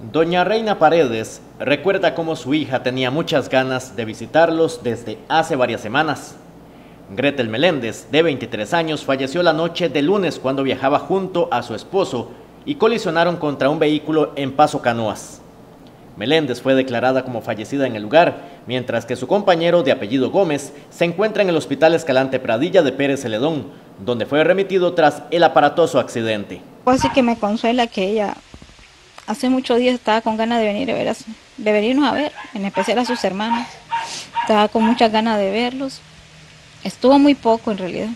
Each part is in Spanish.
Doña Reina Paredes recuerda cómo su hija tenía muchas ganas de visitarlos desde hace varias semanas. Gretel Meléndez, de 23 años, falleció la noche de lunes cuando viajaba junto a su esposo y colisionaron contra un vehículo en Paso Canoas. Meléndez fue declarada como fallecida en el lugar, mientras que su compañero de apellido Gómez se encuentra en el Hospital Escalante Pradilla de Pérez Celedón, donde fue remitido tras el aparatoso accidente. Pues que me consuela que ella hace muchos días estaba con ganas de venir a ver, de venirnos a ver, en especial a sus hermanos. Estaba con muchas ganas de verlos. Estuvo muy poco en realidad.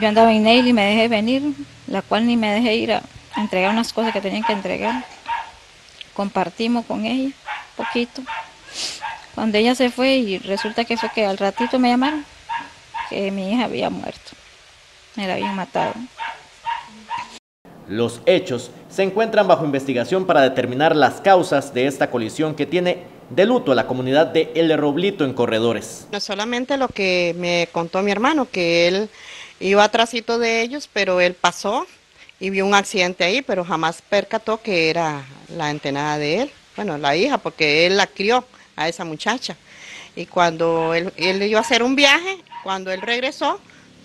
Yo andaba en Neil y me dejé venir, la cual ni me dejé ir a entregar unas cosas que tenían que entregar. Compartimos con ella un poquito. Cuando ella se fue y resulta que fue que al ratito me llamaron que mi hija había muerto. Me la habían matado. Los hechos se encuentran bajo investigación para determinar las causas de esta colisión que tiene de luto a la comunidad de El Roblito en Corredores. No solamente lo que me contó mi hermano, que él iba atrásito de ellos, pero él pasó y vio un accidente ahí, pero jamás percató que era la entenada de él, bueno, la hija, porque él la crió a esa muchacha. Y cuando él, él iba a hacer un viaje, cuando él regresó,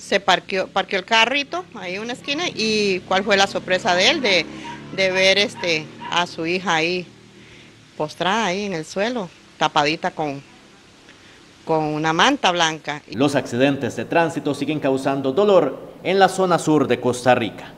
se parqueó, parqueó el carrito ahí en una esquina y cuál fue la sorpresa de él de, de ver este, a su hija ahí postrada ahí en el suelo, tapadita con, con una manta blanca. Los accidentes de tránsito siguen causando dolor en la zona sur de Costa Rica.